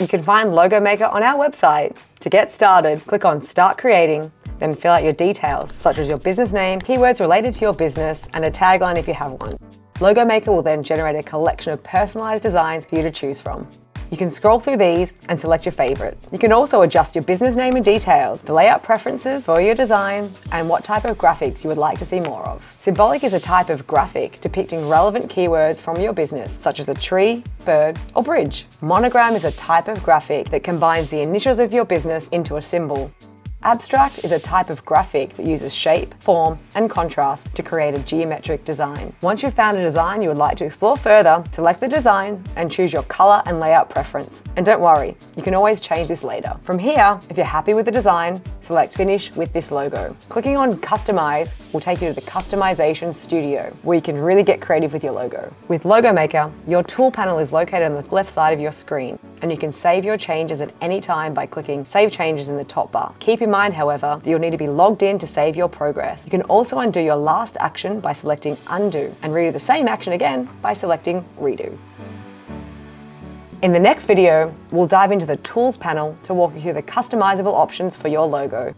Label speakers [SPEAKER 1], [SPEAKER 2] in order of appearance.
[SPEAKER 1] You can find Logomaker on our website. To get started, click on Start Creating, then fill out your details, such as your business name, keywords related to your business, and a tagline if you have one. Logomaker will then generate a collection of personalized designs for you to choose from. You can scroll through these and select your favorite. You can also adjust your business name and details, the layout preferences for your design, and what type of graphics you would like to see more of. Symbolic is a type of graphic depicting relevant keywords from your business, such as a tree, bird, or bridge. Monogram is a type of graphic that combines the initials of your business into a symbol. Abstract is a type of graphic that uses shape, form, and contrast to create a geometric design. Once you've found a design you would like to explore further, select the design and choose your color and layout preference. And don't worry, you can always change this later. From here, if you're happy with the design, select Finish with this logo. Clicking on Customize will take you to the Customization Studio, where you can really get creative with your logo. With Logomaker, your tool panel is located on the left side of your screen, and you can save your changes at any time by clicking Save Changes in the top bar. Keep in mind, however, that you'll need to be logged in to save your progress. You can also undo your last action by selecting Undo, and redo the same action again by selecting Redo. In the next video, we'll dive into the Tools panel to walk you through the customizable options for your logo.